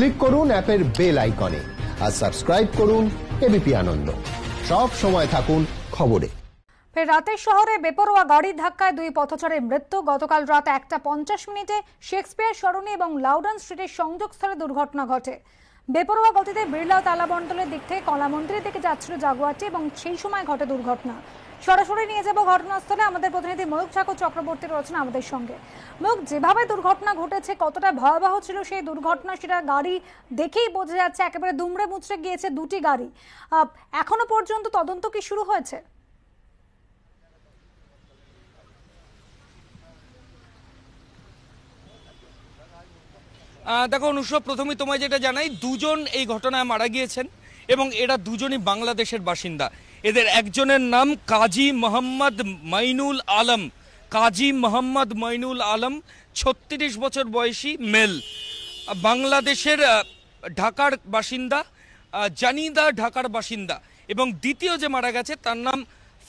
Click করুন অ্যাপের bell আইকনে আর সাবস্ক্রাইব করুন এবিপি আনন্দ। সব সময় থাকুন খবরে। ফের রাতের শহরে বেপরোয়া গাড়ির ধাক্কায় দুই পথচারীর মৃত্যু। গতকাল রাত একটা পঞ্চাশ মিনিটে শেক্সপিয়ার, সরণি এবং লাউডন স্ট্রিটের সংযোগস্থলে দুর্ঘটনা ঘটে। বেপরোয়া গতিতে বিড়লা তালাবন্টলের দিক থেকে কলামন্দিরের দিকে যাচ্ছিল জাগুয়ারটি এবং সেই সময় ঘটে দুর্ঘটনা। সরাসরি নিয়ে যাব ঘটনাস্থলে। আমাদের প্রতিনিধি ময়ূক ঠাকুর চক্রবর্তী রয়েছেন আমাদের সঙ্গে। ময়ূক যেভাবে দুর্ঘটনা ঘটেছে, কতটা ভয়াবহ ছিল সেই দুর্ঘটনা সেটা গাড়ি দেখেই বোঝা যাচ্ছে, একেবারে দুমড়ে মুচড়ে গিয়েছে দুটি গাড়ি। এখনও পর্যন্ত তদন্ত কি শুরু হয়েছে? দেখো অনুষ্ঠ প্রথমে তোমায় যেটা জানাই, দুজন এই ঘটনায় মারা গিয়েছেন এবং এরা দুজনই বাংলাদেশের বাসিন্দা। এদের একজনের নাম কাজী মোহাম্মদ মাইনুল আলম। কাজী মোহাম্মদ মাইনুল আলম, ছত্রিশ বছর বয়সী মেল। বাংলাদেশের ঢাকার বাসিন্দা জানিদা ঢাকার বাসিন্দা। এবং দ্বিতীয় যে মারা গেছে, তার নাম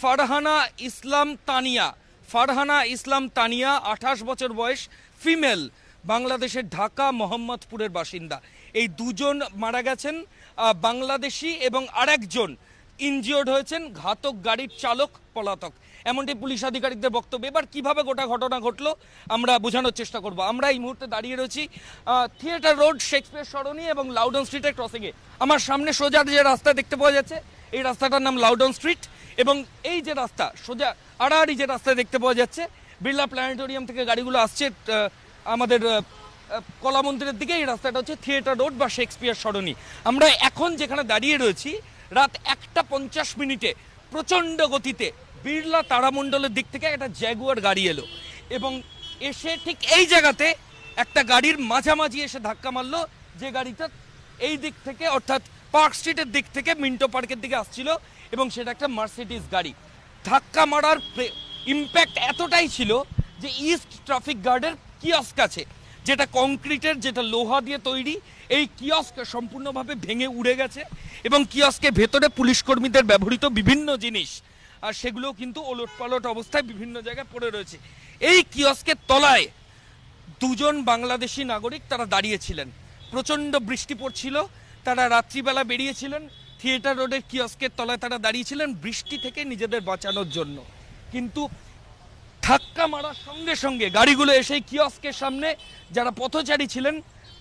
ফারহানা ইসলাম তানিয়া। ফারহানা ইসলাম তানিয়া, আঠাশ বছর বয়স, ফিমেল। বাংলাদেশের ঢাকা মোহাম্মদপুরের বাসিন্দা। এই দুজন মারা গেছেন বাংলাদেশি এবং আরেকজন ইনজিওর্ড হয়েছেন ঘাতক গাড়ির চালক পলাতক। এমনটি পুলিশ আধিকারিকদের বক্তব্য। এবার কীভাবে গোটা ঘটনা ঘটলো আমরা বোঝানোর চেষ্টা করব। আমরা এই মুহূর্তে দাঁড়িয়ে রয়েছি থিয়েটার রোড, শেক্সপিয়ার সরণি এবং লাউডন স্ট্রিটের ক্রসিংয়ে আমার সামনে সোজা যে রাস্তা দেখতে পাওয়া যাচ্ছে, এই রাস্তাটার নাম লাউডন স্ট্রিট এবং এই যে রাস্তা, সোজা আড়াআড়ি যে রাস্তা দেখতে পাওয়া যাচ্ছে, বিড়লা প্ল্যানেটোরিয়াম থেকে গাড়িগুলো আসছে আমাদের কলা মন্দিরের দিকে। এই রাস্তাটা হচ্ছে থিয়েটার রোড বা শেক্সপিয়ার সরণি। আমরা এখন যেখানে দাঁড়িয়ে রয়েছি রাত একটা পঞ্চাশ মিনিটে, প্রচণ্ড গতিতে বিড়লা তারামণ্ডলের দিক থেকে একটা জ্যাগুয়ার গাড়ি এলো এবং এসে ঠিক এই জায়গাতে একটা গাড়ির মাঝামাঝি এসে ধাক্কা মারলো, যে গাড়িটা এই দিক থেকে অর্থাৎ পার্ক স্ট্রিটের দিক থেকে মিন্টো পার্কের দিকে আসছিল এবং সেটা একটা মার্সিডিস গাড়ি। ধাক্কা মারার ইম্প্যাক্ট এতটাই ছিল যে ইস্ট ট্রাফিক গার্ডের কিয়স্ক আছে। যেটা কংক্রিটের, যেটা লোহা দিয়ে তৈরি, এই কিয়স্ক সম্পূর্ণভাবে ভেঙে উড়ে গেছে এবং কিয়স্কের ভেতরে পুলিশ কর্মীদের ব্যবহৃত বিভিন্ন জিনিস, আর সেগুলো কিন্তু ওলট পালট অবস্থায় বিভিন্ন জায়গায় পড়ে রয়েছে। এই কিয়স্কের তলায় দুজন বাংলাদেশি নাগরিক তারা দাঁড়িয়েছিলেন। প্রচণ্ড বৃষ্টি পড়ছিল, তারা রাত্রিবেলা বেরিয়েছিলেন, থিয়েটার রোডের কিয়স্কের তলায় তারা দাঁড়িয়েছিলেন বৃষ্টি থেকে নিজেদের বাঁচানোর জন্য। কিন্তু ধাক্কা মারার সঙ্গে সঙ্গে গাড়িগুলো এসে কিয়স্কের সামনে যারা পথচারী ছিলেন,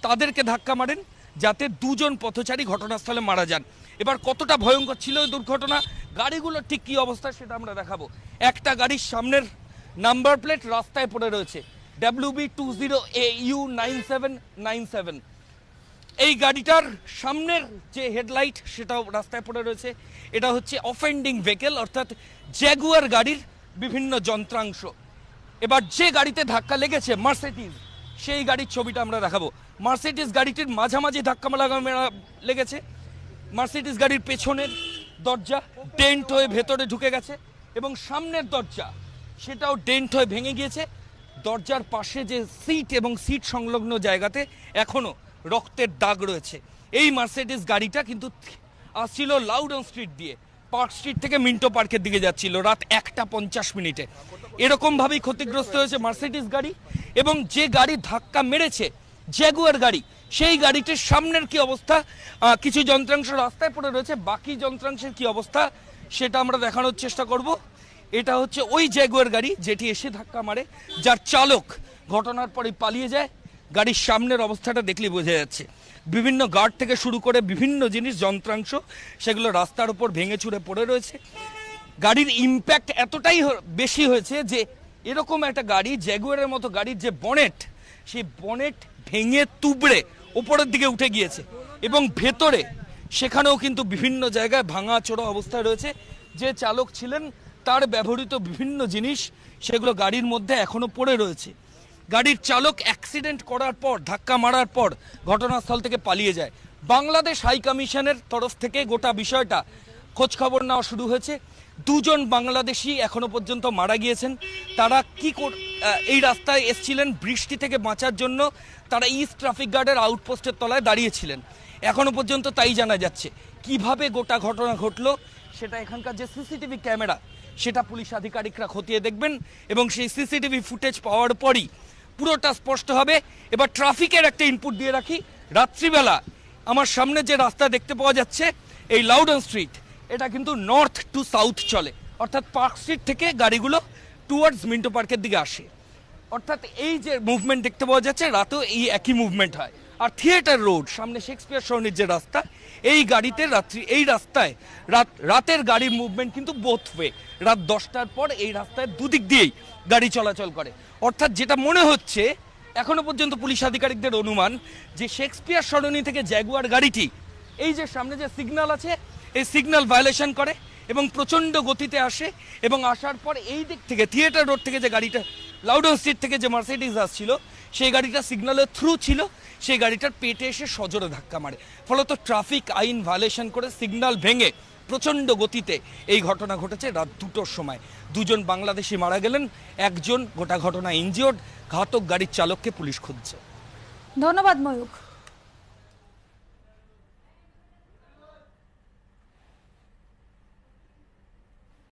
তাদেরকে ধাক্কা মারেন যাতে দুজন পথচারী ঘটনাস্থলে মারা যান। এবার কতটা ভয়ঙ্কর ছিল এই দুর্ঘটনা, গাড়িগুলোর ঠিক কী অবস্থা সেটা আমরা দেখাবো। একটা গাড়ির সামনের নাম্বার প্লেট রাস্তায় পড়ে রয়েছে W B two zero A U nine seven nine seven এই গাড়িটার সামনের যে হেডলাইট, সেটাও রাস্তায় পড়ে রয়েছে। এটা হচ্ছে অফেন্ডিং ভেহিকেল অর্থাৎ জ্যাগুয়ার গাড়ির বিভিন্ন যন্ত্রাংশ। এবার যে গাড়িতে ধাক্কা লেগেছে মার্সিডিজ, সেই গাড়ির ছবিটা আমরা দেখাবো। মার্সিডিজ গাড়িটির মাঝামাঝি ধাক্কা লাগা লেগেছে। মার্সিডিজ গাড়ির পেছনের দরজা ডেন্ট হয়ে ভেতরে ঢুকে গেছে এবং সামনের দরজা, সেটাও ডেন্ট হয়ে ভেঙে গিয়েছে। দরজার পাশে যে সিট এবং সিট সংলগ্ন জায়গাতে এখনও রক্তের দাগ রয়েছে। এই মার্সিডিজ গাড়িটা কিন্তু আসছিল লাউডন স্ট্রিট দিয়ে। পার্ক স্ট্রিট থেকে মিন্টো পার্কের দিকে যাচ্ছিল, রাত একটা পঞ্চাশ মিনিটে। এরকম ভাবেই ক্ষতিগ্রস্ত হয়েছে মার্সিডিস গাড়ি এবং যে গাড়ি ধাক্কা মেরেছে, জ্যাগুয়ার গাড়ি, সেই গাড়িটির সামনের কি অবস্থা? কিছু যন্ত্রাংশ রাস্তায় পড়ে রয়েছে, বাকি যন্ত্রাংশের কি অবস্থা সেটা আমরা দেখানোর চেষ্টা করব। এটা হচ্ছে ওই জ্যাগুয়ার গাড়ি যেটি এসে ধাক্কা মারে, যার চালক ঘটনার পরে পালিয়ে যায়। গাড়ির সামনের অবস্থাটা দেখলে বোঝা যাচ্ছে। বিভিন্ন গার্ড থেকে শুরু করে বিভিন্ন জিনিস, যন্ত্রাংশ, সেগুলো রাস্তার উপর ভেঙে চুরে পড়ে রয়েছে। গাড়ির ইম্প্যাক্ট এতটাই বেশি হয়েছে যে এরকম একটা গাড়ি জ্যাগুয়ারের মতো গাড়ির যে বনেট সেই বনেট ভেঙে তুবড়ে ওপরের দিকে উঠে গিয়েছে এবং ভেতরে সেখানেও কিন্তু বিভিন্ন জায়গায় ভাঙা চোরা অবস্থায় রয়েছে। যে চালক ছিলেন, তার ব্যবহৃত বিভিন্ন জিনিস, সেগুলো গাড়ির মধ্যে এখনও পড়ে রয়েছে। গাড়ির চালক অ্যাক্সিডেন্ট করার পর, ধাক্কা মারার পর ঘটনাস্থল থেকে পালিয়ে যায়। বাংলাদেশ হাই কমিশনের তরফ থেকে গোটা বিষয়টা খোঁজ খবর নেওয়া শুরু হয়েছে। দুজন বাংলাদেশি এখনও পর্যন্ত মারা গিয়েছেন। তারা কি এই রাস্তায় এসছিলেন বৃষ্টি থেকে বাঁচার জন্য। তারা ইস্ট ট্রাফিক গার্ডের আউটপোস্টের তলায় দাঁড়িয়েছিলেন। এখনও পর্যন্ত তাই জানা যাচ্ছে। কীভাবে গোটা ঘটনা ঘটলো, সেটা এখানকার যে সিসিটিভি ক্যামেরা, সেটা পুলিশ আধিকারিকরা খতিয়ে দেখবেন এবং সেই সিসিটিভি ফুটেজ পাওয়ার পরই পুরোটা স্পষ্ট হবে। এবার ট্রাফিকের একটা ইনপুট দিয়ে রাখি। রাত্রিবেলা আমার সামনে যে রাস্তা দেখতে পাওয়া যাচ্ছে, এই লাউডন স্ট্রিট এটা কিন্তু নর্থ টু সাউথ চলে। অর্থাৎ পার্ক স্ট্রিট থেকে গাড়িগুলো টুয়ার্ডস মিন্টো পার্কের দিকে আসে। অর্থাৎ এই যে মুভমেন্ট দেখতে পাওয়া যাচ্ছে, রাতেও এই একই মুভমেন্ট হয়। আর থিয়েটার রোড, সামনে শেক্সপিয়ার সরণির যে রাস্তা। এই গাড়িতে রাত্রি, এই রাস্তায় রাত, রাতের গাড়ির মুভমেন্ট কিন্তু বোথ ওয়ে রাত দশটার পর এই রাস্তায় দুদিক দিয়েই গাড়ি চলাচল করে। অর্থাৎ যেটা মনে হচ্ছে, এখনও পর্যন্ত পুলিশ আধিকারিকদের অনুমান যে শেক্সপিয়ার সরণি থেকে জ্যাগুয়ার গাড়িটি, এই যে সামনে যে সিগন্যাল আছে, এই সিগনাল ভায়োলেশন করে এবং প্রচণ্ড গতিতে আসে এবং আসার পর এই দিক থেকে, থিয়েটার রোড থেকে যে গাড়িটা লাউডন স্ট্রিট থেকে যে মার্সিডিজ আসছিল, সেই গাড়িটা সিগন্যালের থ্রু ছিল। সেই গাড়িটার পেটে এসে সজোরে ধাক্কা মারে। ফলত ট্রাফিক আইন ভায়োলেশন করে সিগন্যাল ভেঙে প্রচণ্ড গতিতে এই ঘটনা ঘটেছে রাত দুটোর সময়। দুজন বাংলাদেশি মারা গেলেন, একজন গোটা ঘটনা ইনজিওর্ড, ঘাতক গাড়ির চালককে পুলিশ খুঁজছে। ধন্যবাদ ময়ূক